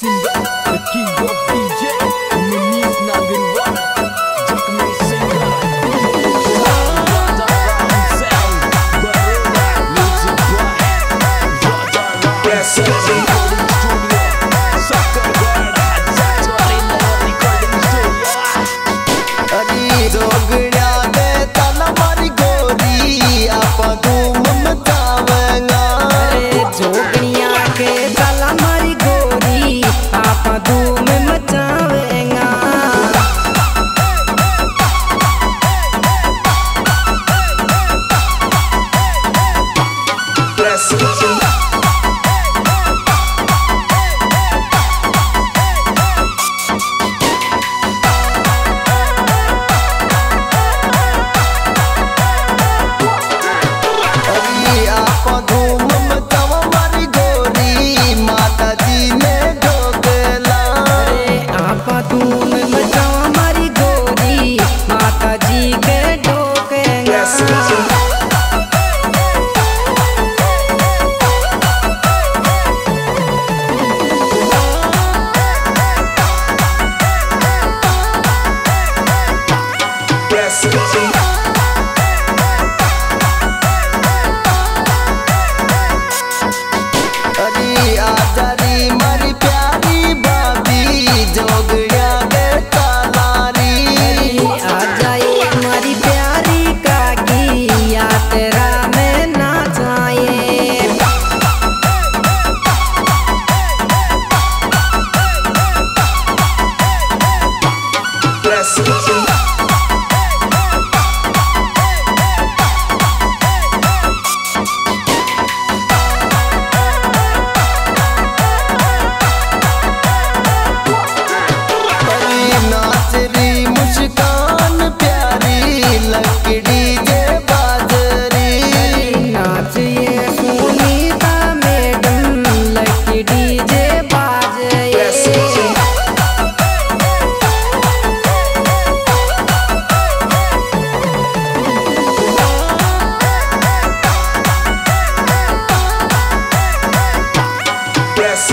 Simba. for gold.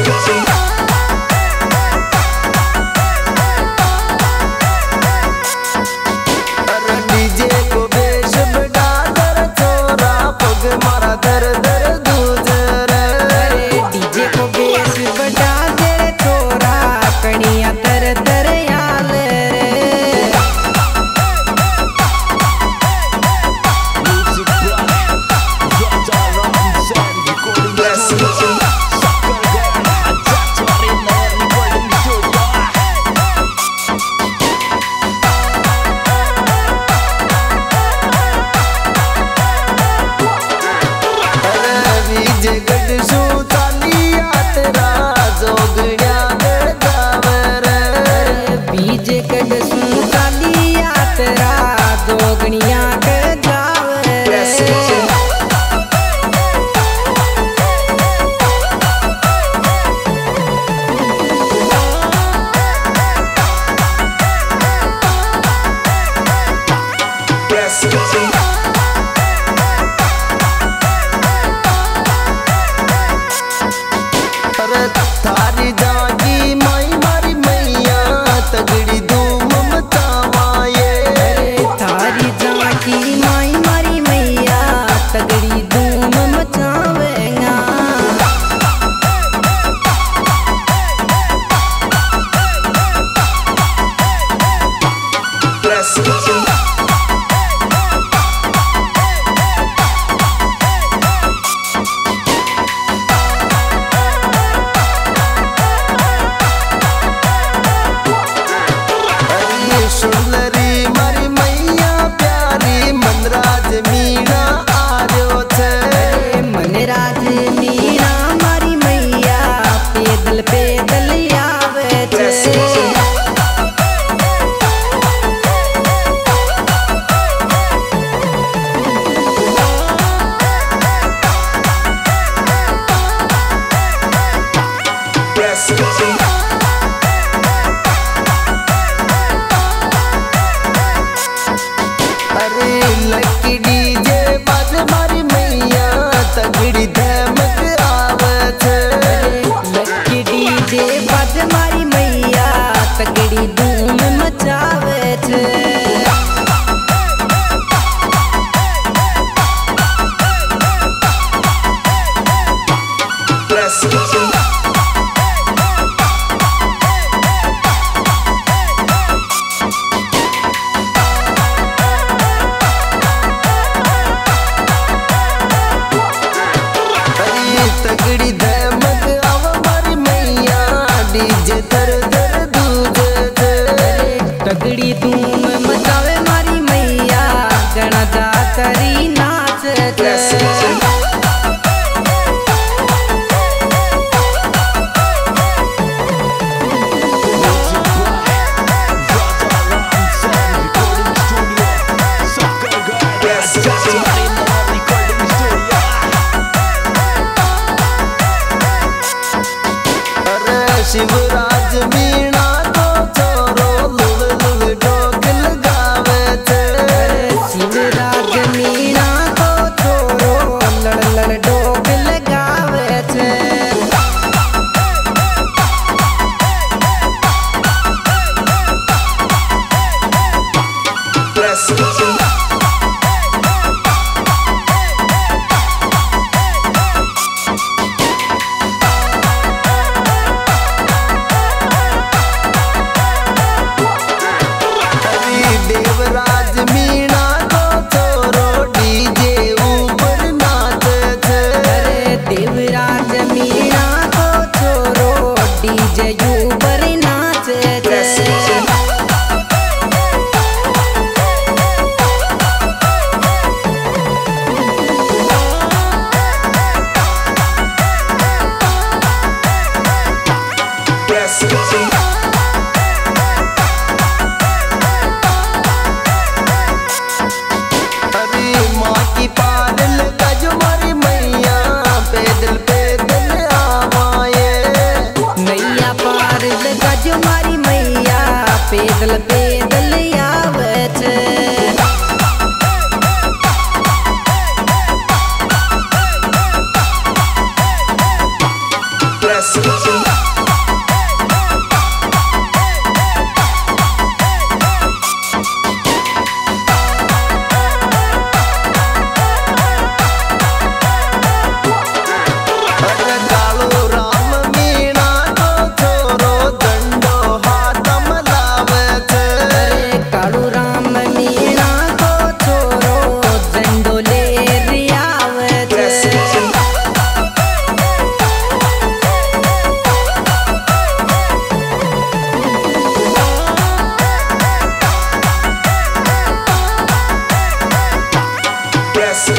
Cause थारी जागी से मारी शिवराज मीर す